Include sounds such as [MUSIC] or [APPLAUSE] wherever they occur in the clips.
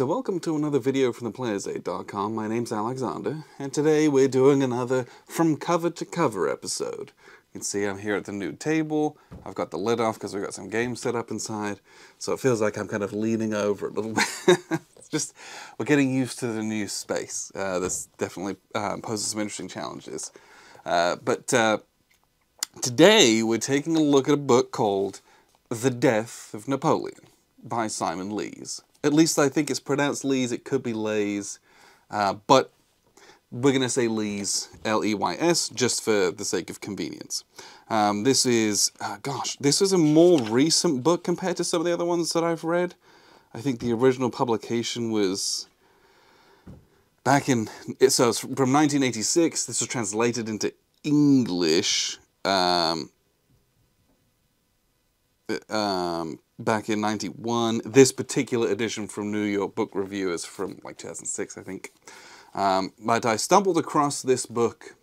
so welcome to another video from theplayersaid.com. My name's Alexander, and today we're doing another From Cover to Cover episode. You can see I'm here at the new table. I've got the lid off because we've got some games set up inside, so it feels like I'm kind of leaning over a little [LAUGHS] bit. just, we're getting used to the new space. Uh, this definitely um, poses some interesting challenges. Uh, but uh, today we're taking a look at a book called The Death of Napoleon by Simon Leys. At least I think it's pronounced Lees, it could be Lays, uh, but we're going to say Lees, L-E-Y-S, just for the sake of convenience. Um, this is, uh, gosh, this is a more recent book compared to some of the other ones that I've read. I think the original publication was back in, so it's from 1986. This was translated into English um, um, back in 91. This particular edition from New York Book Review is from like 2006, I think. Um, but I stumbled across this book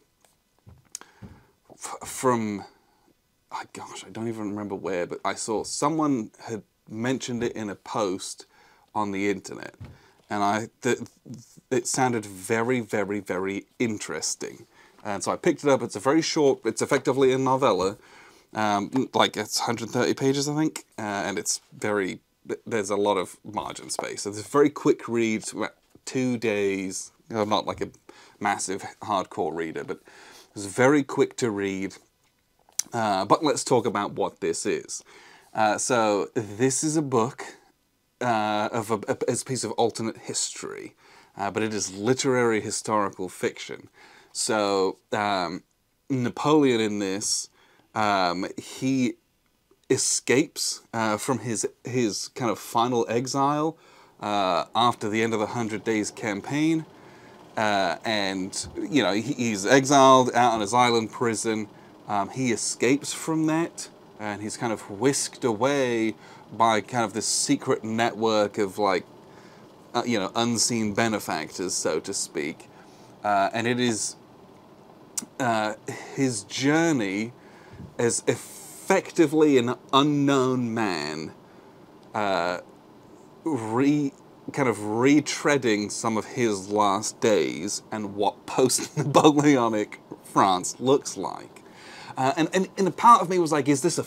from, oh gosh, I don't even remember where, but I saw someone had mentioned it in a post on the internet. And I, it sounded very, very, very interesting. And so I picked it up. It's a very short, it's effectively a novella. Um, like it's 130 pages, I think, uh, and it's very, there's a lot of margin space. So it's a very quick read, two days. I'm not like a massive hardcore reader, but it's very quick to read. Uh, but let's talk about what this is. Uh, so this is a book uh, of a, a, a, piece of alternate history, uh, but it is literary historical fiction. So um, Napoleon in this um, he escapes uh, from his his kind of final exile uh, after the end of the Hundred Days campaign, uh, and you know he, he's exiled out on his island prison. Um, he escapes from that, and he's kind of whisked away by kind of this secret network of like uh, you know unseen benefactors, so to speak, uh, and it is uh, his journey as effectively an unknown man uh, re kind of retreading some of his last days and what post-Napoleonic France looks like. Uh, and, and, and a part of me was like, is this a...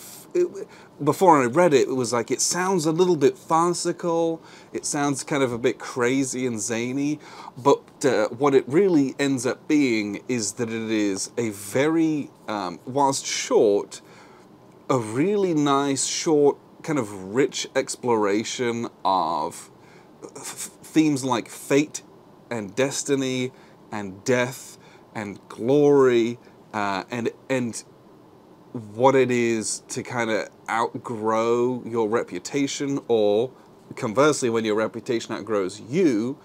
before I read it, it was like, it sounds a little bit farcical, it sounds kind of a bit crazy and zany, but uh, what it really ends up being is that it is a very, um, whilst short, a really nice, short, kind of rich exploration of themes like fate and destiny and death and glory uh, and and what it is to kind of outgrow your reputation or conversely when your reputation outgrows you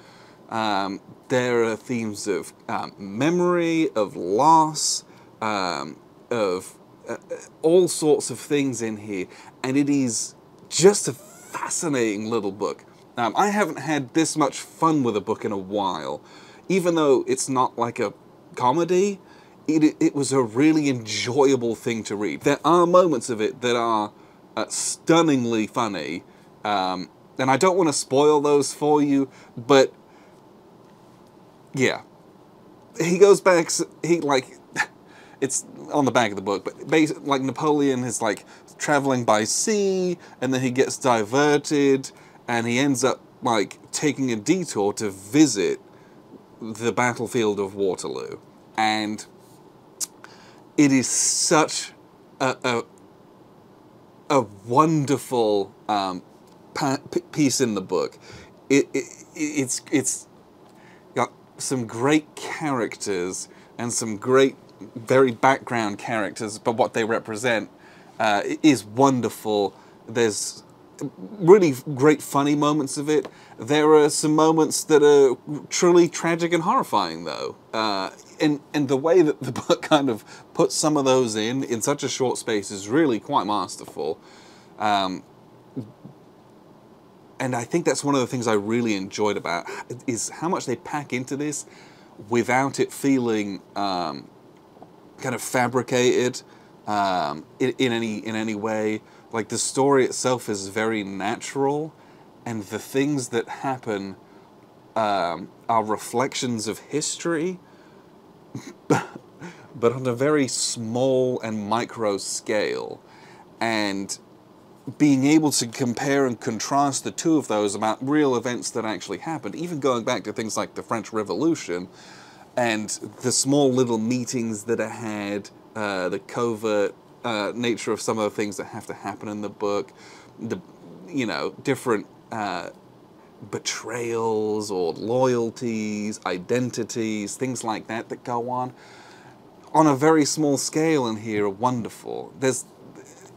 um, there are themes of um, memory of loss um, of uh, all sorts of things in here and it is just a fascinating little book. Um, I haven't had this much fun with a book in a while even though it's not like a comedy it, it was a really enjoyable thing to read. There are moments of it that are uh, stunningly funny, um, and I don't want to spoil those for you, but yeah. He goes back, he like, [LAUGHS] it's on the back of the book, but basically, like Napoleon is like traveling by sea, and then he gets diverted, and he ends up like taking a detour to visit the battlefield of Waterloo. And it is such a, a, a wonderful um, piece in the book. It, it, it's, it's got some great characters and some great, very background characters, but what they represent uh, is wonderful. There's really great funny moments of it. There are some moments that are truly tragic and horrifying, though. Uh, and, and the way that the [LAUGHS] book kind of puts some of those in, in such a short space, is really quite masterful. Um, and I think that's one of the things I really enjoyed about is how much they pack into this without it feeling um, kind of fabricated um, in, in, any in any way. Like the story itself is very natural, and the things that happen um, are reflections of history, [LAUGHS] but on a very small and micro scale. And being able to compare and contrast the two of those about real events that actually happened, even going back to things like the French Revolution and the small little meetings that are had, uh, the covert uh, nature of some of the things that have to happen in the book, the you know different uh, betrayals or loyalties, identities, things like that that go on on a very small scale in here are wonderful. There's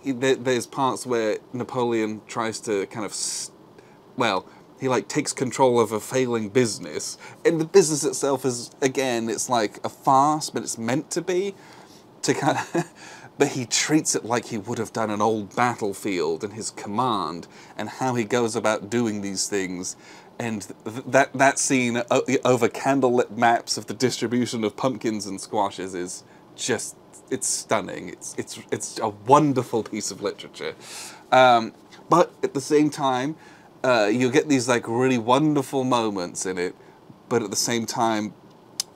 there's parts where Napoleon tries to kind of well he like takes control of a failing business and the business itself is again it's like a farce but it's meant to be to kind of [LAUGHS] but he treats it like he would have done an old battlefield and his command and how he goes about doing these things. And th- that that scene over candlelit maps of the distribution of pumpkins and squashes is just it's stunning. It's it's it's a wonderful piece of literature. Um, but at the same time uh, you get these like really wonderful moments in it. But at the same time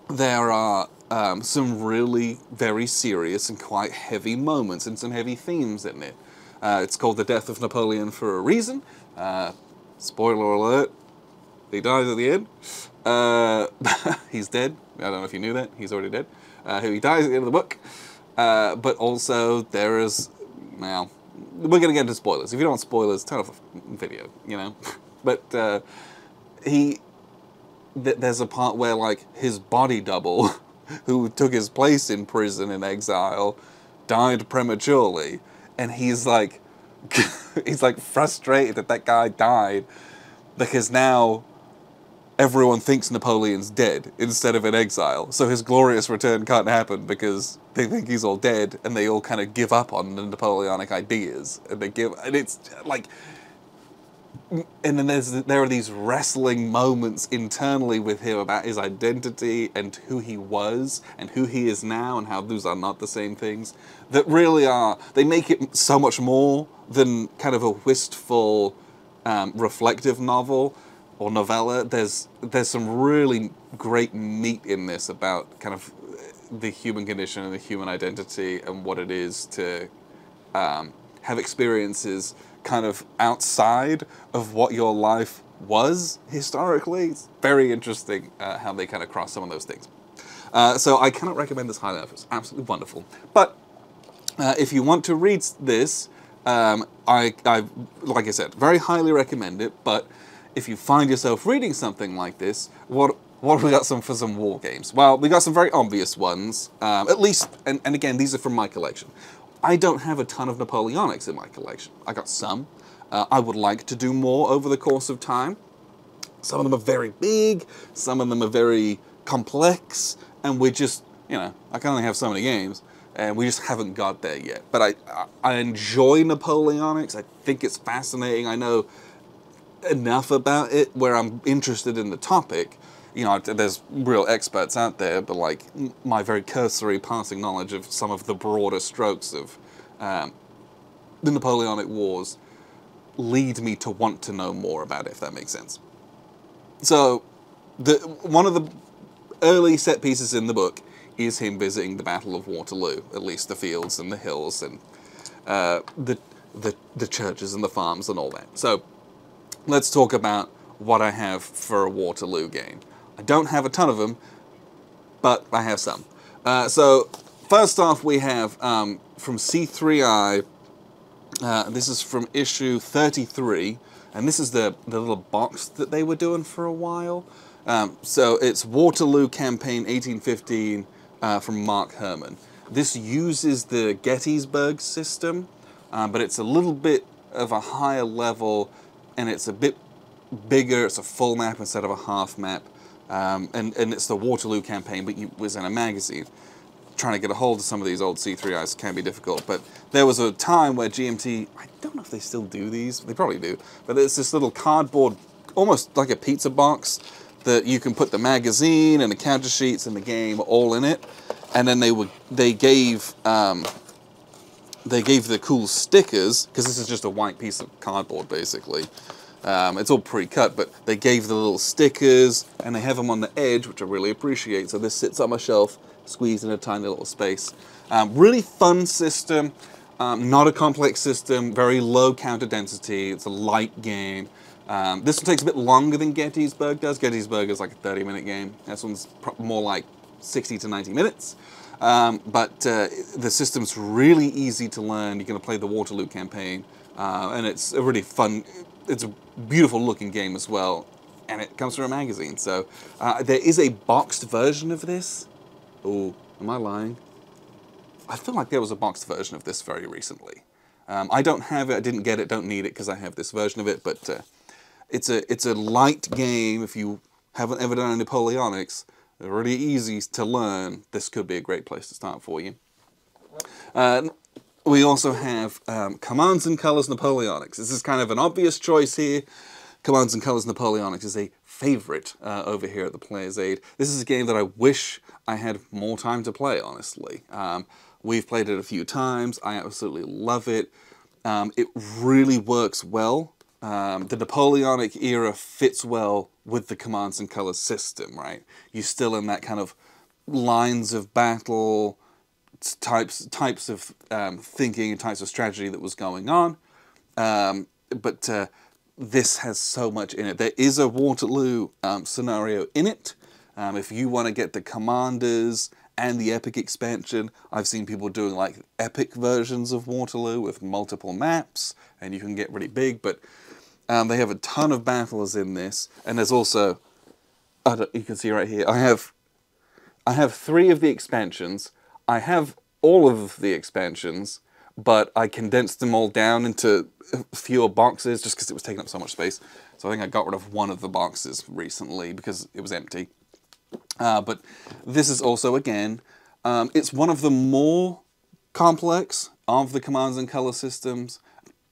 there are um, some really very serious and quite heavy moments and some heavy themes in it. Uh, it's called The Death of Napoleon for a reason. Uh, spoiler alert, he dies at the end. Uh, [LAUGHS] he's dead. I don't know if you knew that. He's already dead. Uh, he dies at the end of the book. Uh, but also, there is. Now, we're going to get into spoilers. If you don't want spoilers, turn off the video, you know? [LAUGHS] but uh, he. Th- there's a part where, like, his body double [LAUGHS] who took his place in prison in exile died prematurely and he's like [LAUGHS] he's like frustrated that that guy died because now everyone thinks Napoleon's dead instead of in exile. So his glorious return can't happen because they think he's all dead and they all kind of give up on the Napoleonic ideas and they give and it's like and then there's there are these wrestling moments internally with him about his identity and who he was and who he is now and how those are not the same things that really are they make it so much more than kind of a wistful um, reflective novel or novella. There's there's some really great meat in this about kind of the human condition and the human identity and what it is to um, have experiences kind of outside of what your life was historically. It's very interesting uh, how they kind of cross some of those things. Uh, so I cannot recommend this highly enough. It's absolutely wonderful. But uh, if you want to read this, um, I, I, like I said, very highly recommend it. But if you find yourself reading something like this, what what have we got some for some war games? Well, we got some very obvious ones. Um, at least, and, and again, these are from my collection. I don't have a ton of Napoleonics in my collection. I got some. Uh, I would like to do more over the course of time. Some of them are very big, some of them are very complex, and we just, you know, I can only have so many games, and we just haven't got there yet. But I, I enjoy Napoleonics. I think it's fascinating. I know enough about it where I'm interested in the topic, you know, there's real experts out there, but like my very cursory passing knowledge of some of the broader strokes of um, the Napoleonic Wars lead me to want to know more about it, if that makes sense. So, the one of the early set pieces in the book is him visiting the Battle of Waterloo, at least the fields and the hills and uh, the, the the churches and the farms and all that. So, let's talk about what I have for a Waterloo game. I don't have a ton of them, but I have some. Uh, so first off, we have um, from C3I. Uh, this is from issue 33, and this is the, the little box that they were doing for a while. Um, so it's Waterloo Campaign 1815 uh, from Mark Herman. This uses the Gettysburg system, uh, but it's a little bit of a higher level, and it's a bit bigger. It's a full map instead of a half map. Um, and, and it's the Waterloo campaign, but it was in a magazine. Trying to get a hold of some of these old C3Is can be difficult, but there was a time where GMT, I don't know if they still do these, they probably do, but it's this little cardboard, almost like a pizza box, that you can put the magazine and the counter sheets and the game all in it, and then they would they gave um, they gave the cool stickers because this is just a white piece of cardboard basically Um, it's all pre-cut, but they gave the little stickers and they have them on the edge, which I really appreciate. So this sits on my shelf, squeezed in a tiny little space. Um, really fun system, um, not a complex system, very low counter density. It's a light game. Um, this one takes a bit longer than Gettysburg does. Gettysburg is like a 30 minute game. This one's more like 60 to 90 minutes. Um, but uh, the system's really easy to learn. You're to play the Waterloo campaign, uh, and it's a really fun, it's a beautiful looking game as well. And it comes from a magazine. So uh, there is a boxed version of this. Oh, am I lying? I feel like there was a boxed version of this very recently. Um, I don't have it. I didn't get it. Don't need it because I have this version of it. But uh, it's a it's a light game. If you haven't ever done Napoleonics, really easy to learn. This could be a great place to start for you. Uh, we also have um, Commands and Colors Napoleonics. This is kind of an obvious choice here. Commands and Colors Napoleonics is a favorite uh, over here at the Player's Aid. This is a game that I wish I had more time to play, honestly. Um, we've played it a few times. I absolutely love it. Um, it really works well. Um, the Napoleonic era fits well with the commands and colors system, right? You're still in that kind of lines of battle types types of um, thinking and types of strategy that was going on. Um, but uh, this has so much in it. There is a Waterloo um, scenario in it. Um, if you want to get the commanders and the epic expansion, I've seen people doing like epic versions of Waterloo with multiple maps, and you can get really big. But um, they have a ton of battles in this, and there's also, you can see right here, I have, I have three of the expansions. I have all of the expansions, but I condensed them all down into fewer boxes just because it was taking up so much space. So I think I got rid of one of the boxes recently because it was empty. Uh, but this is also, again, um, it's one of the more complex of the commands and color systems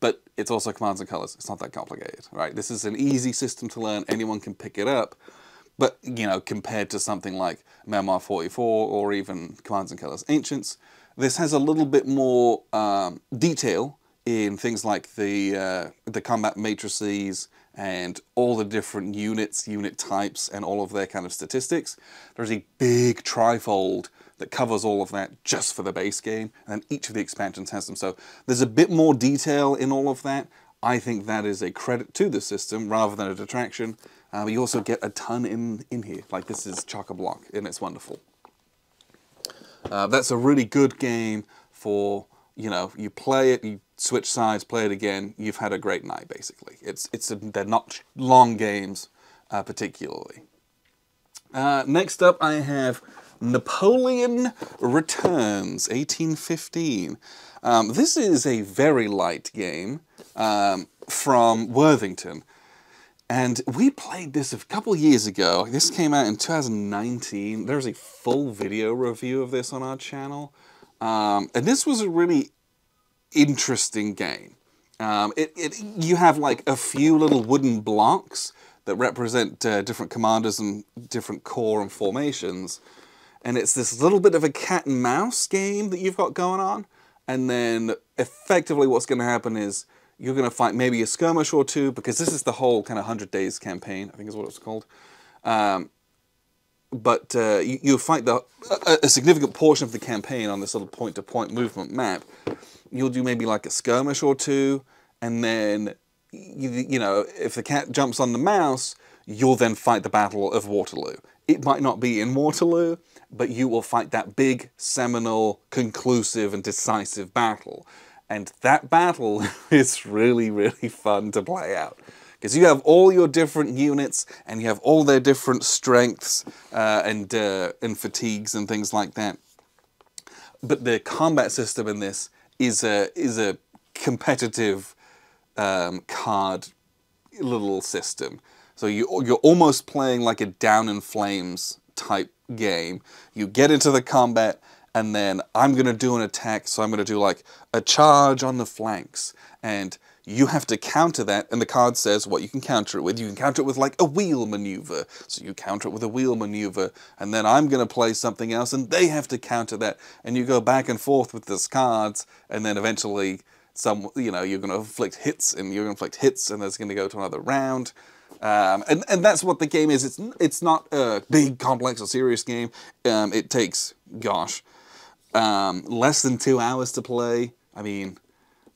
but it's also commands and colors. It's not that complicated, right? This is an easy system to learn. Anyone can pick it up. But, you know, compared to something like Memoir 44 or even Commands and Colors Ancients, this has a little bit more um, detail in things like the, uh, the combat matrices and all the different units, unit types, and all of their kind of statistics. There's a big trifold that covers all of that just for the base game, and then each of the expansions has them. So there's a bit more detail in all of that. I think that is a credit to the system rather than a detraction. Uh, but you also get a ton in, in here. Like this is chock-a-block, and it's wonderful. Uh, that's a really good game for, you know, you play it, you switch sides, play it again, you've had a great night, basically. It's, it's a, they're not long games, uh, particularly. Uh, next up, I have Napoleon Returns, 1815. Um, this is a very light game um, from Worthington. And we played this a couple years ago. This came out in 2019. There's a full video review of this on our channel. Um, and this was a really interesting game. Um, it, it, you have like a few little wooden blocks that represent uh, different commanders and different corps and formations and it's this little bit of a cat and mouse game that you've got going on. And then effectively what's going to happen is you're going to fight maybe a skirmish or two because this is the whole kind of 100 days campaign, I think is what it's called. Um, but uh, you, you fight the, a, a, significant portion of the campaign on this little point-to-point -point movement map. You'll do maybe like a skirmish or two, and then, you, you know, if the cat jumps on the mouse, you'll then fight the Battle of Waterloo. It might not be in Waterloo, but you will fight that big, seminal, conclusive, and decisive battle. And that battle [LAUGHS] is really, really fun to play out. Because you have all your different units, and you have all their different strengths uh, and, uh, and fatigues and things like that. But the combat system in this is a, is a competitive um, card little system. So you, you're almost playing like a Down in Flames type game. You get into the combat, and then I'm going to do an attack, so I'm going to do like a charge on the flanks, and you have to counter that, and the card says what you can counter it with. You can counter it with like a wheel maneuver, so you counter it with a wheel maneuver, and then I'm going to play something else, and they have to counter that, and you go back and forth with these cards, and then eventually some you know you're going to inflict hits and you're going to inflict hits and there's going to go to another round. Um, and and that's what the game is. It's it's not a big, complex, or serious game. Um, it takes, gosh, um, less than two hours to play. I mean,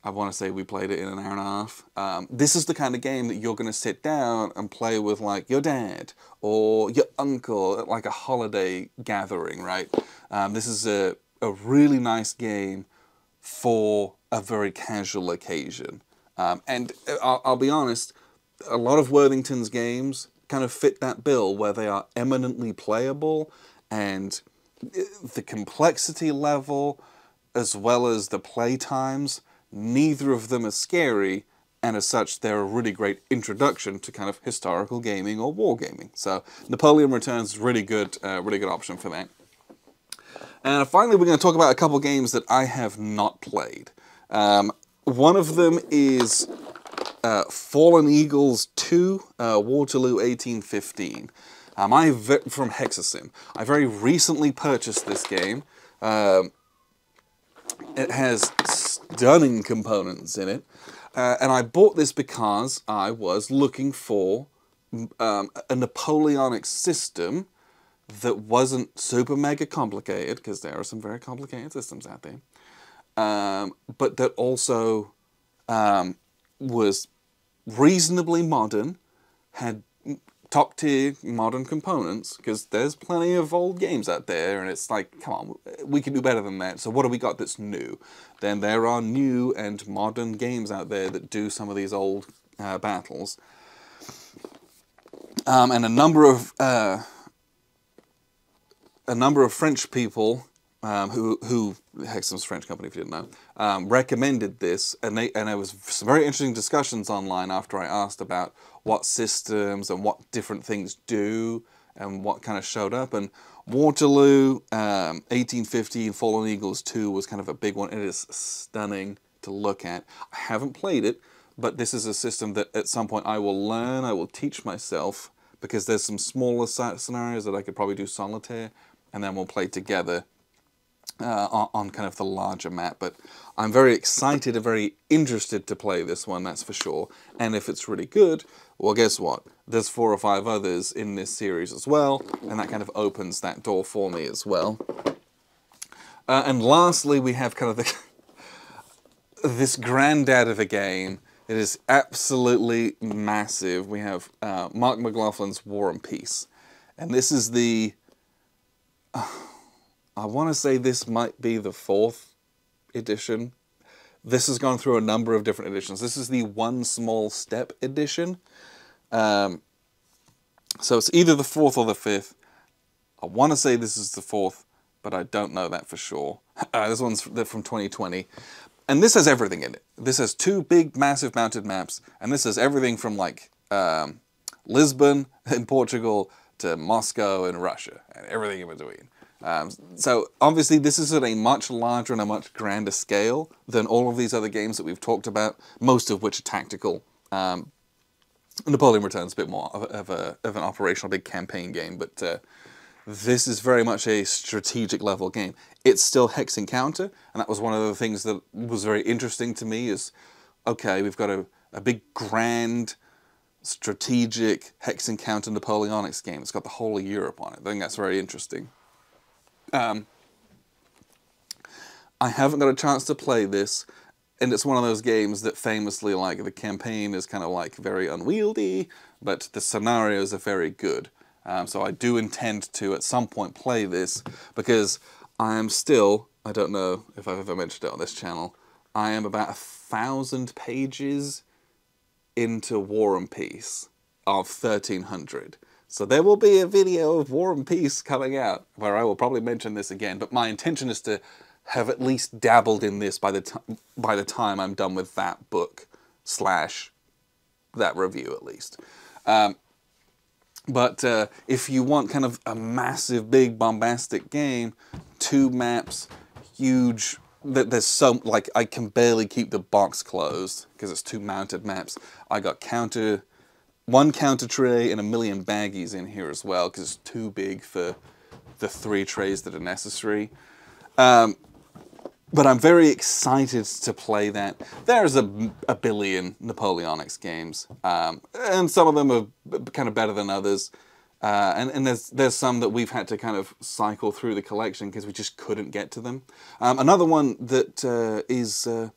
I want to say we played it in an hour and a half. Um, this is the kind of game that you're going to sit down and play with like your dad or your uncle at like a holiday gathering, right? Um, this is a, a really nice game for a very casual occasion. Um, and uh, I'll, I'll be honest, a lot of Worthington's games kind of fit that bill where they are eminently playable and the complexity level as well as the play times Neither of them are scary, and as such, they're a really great introduction to kind of historical gaming or wargaming. So Napoleon Returns is really good, uh, really good option for that. And finally, we're going to talk about a couple games that I have not played. Um, one of them is uh, Fallen Eagles 2, uh, Waterloo 1815. Um, I from Hexasim. I very recently purchased this game. Um, it has stunning components in it. Uh, and I bought this because I was looking for um, a Napoleonic system that wasn't super mega complicated, because there are some very complicated systems out there, um, but that also um, was reasonably modern, had top tier modern components because there's plenty of old games out there and it's like come on we can do better than that. So what do we got that's new? Then there are new and modern games out there that do some of these old uh, battles. Um, and a number of uh, a number of French people um, who who Hexasim's French company, if you didn't know, um, recommended this, and they and there was some very interesting discussions online after I asked about what systems and what different things do and what kind of showed up. And Waterloo, um, 1850, and Fallen Eagles 2 was kind of a big one. It is stunning to look at. I haven't played it, but this is a system that at some point I will learn, I will teach myself, because there's some smaller scenarios that I could probably do solitaire, and then we'll play together uh, on, kind of the larger map. But I'm very excited and very interested to play this one, that's for sure. And if it's really good, well, guess what? There's four or five others in this series as well, and that kind of opens that door for me as well. Uh, and lastly, we have kind of the [LAUGHS] this granddad of a game. It is absolutely massive. We have uh, Mark McLaughlin's War and Peace. And this is the... Uh, [SIGHS] I want to say this might be the fourth edition. This has gone through a number of different editions. This is the One Small Step edition. Um, so it's either the fourth or the fifth. I want to say this is the fourth, but I don't know that for sure. Uh, this one's from 2020. And this has everything in it. This has two big, massive mounted maps, and this has everything from like um, Lisbon [LAUGHS] in Portugal to Moscow in Russia, and everything in between. Um, so obviously this is at a much larger and a much grander scale than all of these other games that we've talked about, most of which are tactical. Um, Napoleon Returns a bit more of, of, a, of an operational big campaign game, but uh, this is very much a strategic level game. It's still Hex and Counter, and that was one of the things that was very interesting to me is, okay, we've got a, a big grand strategic Hex and Counter Napoleonics game. It's got the whole of Europe on it. I think that's very interesting. Um, I haven't got a chance to play this, and it's one of those games that famously, like, the campaign is kind of, like, very unwieldy, but the scenarios are very good. Um, so I do intend to, at some point, play this, because I am still, I don't know if I've ever mentioned it on this channel, I am about a thousand pages into War and Peace of 1300. So there will be a video of War and Peace coming out where I will probably mention this again, but my intention is to have at least dabbled in this by the time by the time I'm done with that book slash that review at least. Um, but uh, if you want kind of a massive, big, bombastic game, two maps, huge. There's so like I can barely keep the box closed because it's two mounted maps. I got counter one counter tray and a million baggies in here as well because it's too big for the three trays that are necessary. Um, but I'm very excited to play that. There's a, a billion Napoleonics games, um, and some of them are kind of better than others. Uh, and, and there's there's some that we've had to kind of cycle through the collection because we just couldn't get to them. Um, another one that uh, is uh,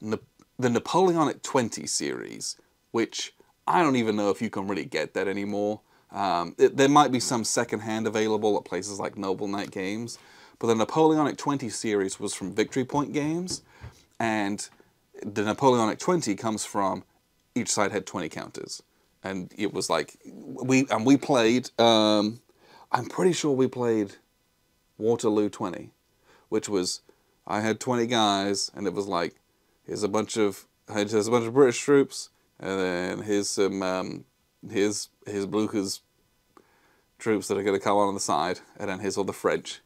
the Napoleonic 20 series, which I don't even know if you can really get that anymore. Um, it, there might be some secondhand available at places like Noble Knight Games, but the Napoleonic 20 series was from Victory Point Games, and the Napoleonic 20 comes from each side had 20 counters, and it was like we and we played. Um, I'm pretty sure we played Waterloo 20, which was I had 20 guys, and it was like here's a bunch of here's a bunch of British troops, and then here's some um, here's here's Blucher's troops that are going to come on on the side, and then here's all the French.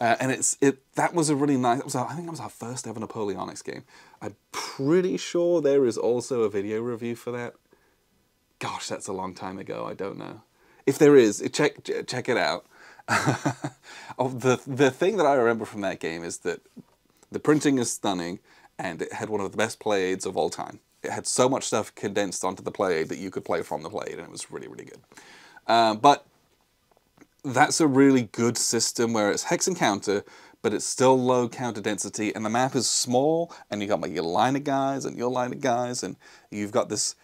Uh, and it's it that was a really nice. That was our, I think that was our first ever Napoleonics game. I'm pretty sure there is also a video review for that. Gosh, that's a long time ago. I don't know. If there is, check check it out. [LAUGHS] oh, the the thing that I remember from that game is that the printing is stunning and it had one of the best play aids of all time. It had so much stuff condensed onto the play that you could play from the play and it was really, really good. Uh, but that's a really good system where it's hex and counter, but it's still low counter density, and the map is small, and you got like your line of guys and your line of guys, and you've got this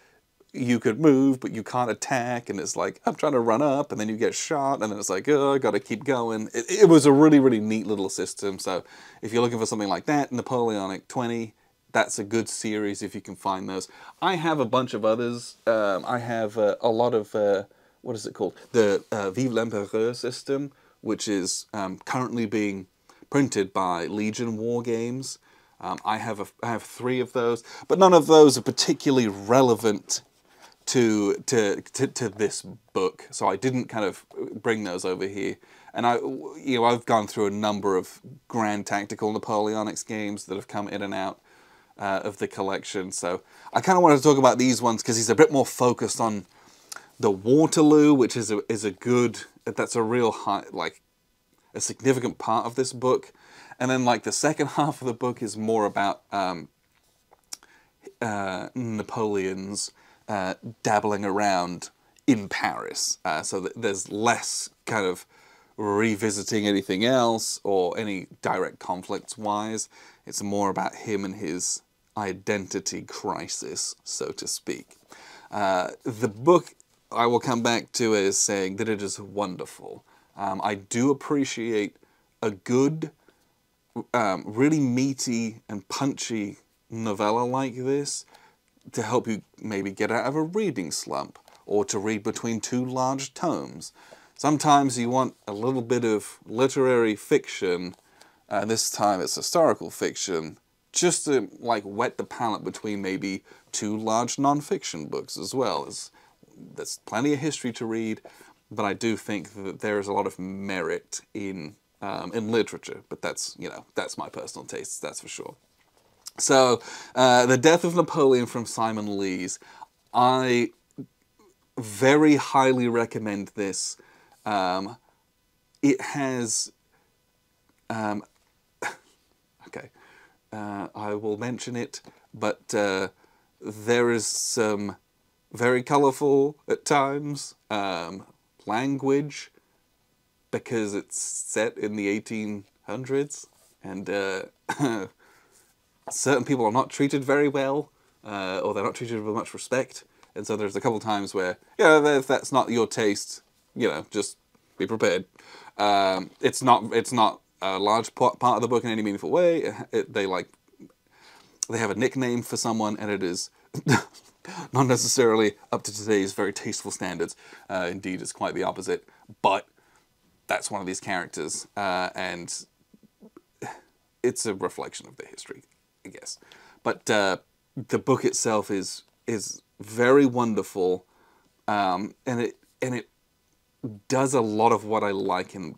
you could move, but you can't attack, and it's like, I'm trying to run up, and then you get shot, and then it's like, oh, I gotta keep going. It, it was a really, really neat little system, so if you're looking for something like that, Napoleonic 20, that's a good series if you can find those. I have a bunch of others. Um, I have uh, a lot of, uh, what is it called? The uh, Vive l'Empereur system, which is um, currently being printed by Legion War Games. Um, I have a, I have three of those, but none of those are particularly relevant to, to, to, to this book. So I didn't kind of bring those over here. And I, you know, I've gone through a number of grand tactical Napoleonics games that have come in and out uh, of the collection. So I kind of wanted to talk about these ones because he's a bit more focused on the Waterloo, which is a, is a good, that's a real high, like a significant part of this book. And then like the second [LAUGHS] half of the book is more about um, uh, Napoleon's uh, dabbling around in Paris. Uh, so there's less kind of revisiting anything else or any direct conflicts wise. It's more about him and his identity crisis, so to speak. Uh, the book I will come back to is saying that it is wonderful. Um, I do appreciate a good, um, really meaty and punchy novella like this to help you maybe get out of a reading slump or to read between two large tomes. Sometimes you want a little bit of literary fiction, and this time it's historical fiction, just to like wet the palate between maybe two large non-fiction books as well. There's, there's plenty of history to read, but I do think that there is a lot of merit in um, in literature. But that's you know that's my personal taste, that's for sure. So, uh, The Death of Napoleon from Simon Leys. I very highly recommend this. Um, it has. Um, uh, I will mention it, but uh, there is some very colourful at times um, language because it's set in the 1800s and uh, [COUGHS] certain people are not treated very well, uh, or they're not treated with much respect. And so there's a couple times where, yeah, if that's not your taste, you know, just be prepared. Um, it's not it's not a large part of the book in any meaningful way. It, they like they have a nickname for someone, and it is [LAUGHS] not necessarily up to today's very tasteful standards. Uh, indeed, it's quite the opposite. But that's one of these characters, uh, and it's a reflection of their history. I guess. But uh, the book itself is is very wonderful, um, and it and it does a lot of what I like in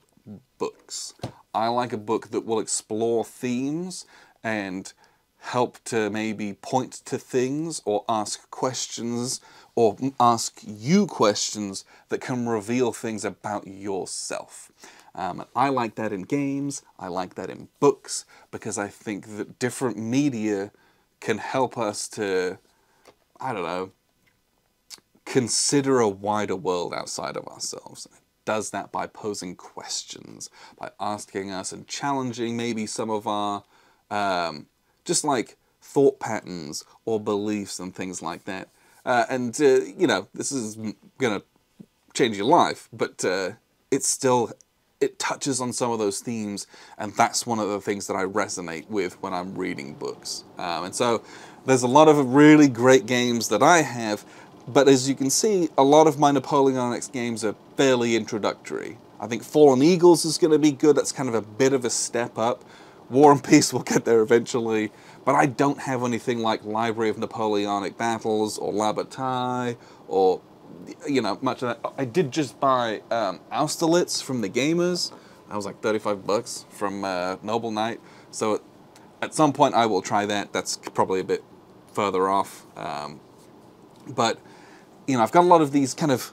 books. I like a book that will explore themes and help to maybe point to things or ask questions or ask you questions that can reveal things about yourself. Um, I like that in games, I like that in books, because I think that different media can help us to, I don't know, consider a wider world outside of ourselves. Does that by posing questions, by asking us and challenging maybe some of our, um, just like thought patterns or beliefs and things like that. Uh, and, uh, you know, this is going to change your life, but uh, it's still, it touches on some of those themes, and that's one of the things that I resonate with when I'm reading books. Um, and so there's a lot of really great games that I have, but as you can see, a lot of my Napoleonics games are fairly introductory. I think Fallen Eagles is going to be good, that's kind of a bit of a step up. War and Peace [LAUGHS] will get there eventually, but I don't have anything like Library of Napoleonic Battles or La Bataille or you know much of that. I did just buy um, Austerlitz from the Gamers. That was like 35 bucks from uh, Noble Knight. So at some point I will try that. That's probably a bit further off. Um, but you know I've got a lot of these kind of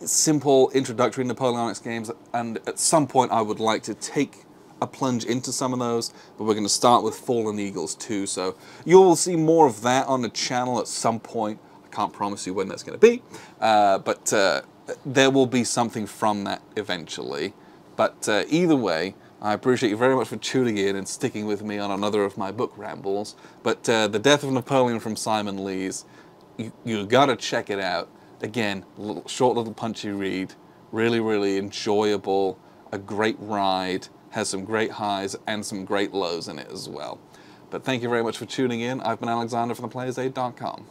simple introductory Napoleonics games, and at some point I would like to take a plunge into some of those, but we're going to start with Fallen Eagles 2. So you'll see more of that on the channel at some point. I can't promise you when that's going to be, uh, but uh, there will be something from that eventually. But uh, either way, I appreciate you very much for tuning in and sticking with me on another of my book rambles. But uh, The Death of Napoleon from Simon Leys, you, you got to check it out. Again, little, short little punchy read, really, really enjoyable, a great ride has some great highs and some great lows in it as well. But thank you very much for tuning in. I've been Alexander from theplayersaid.com.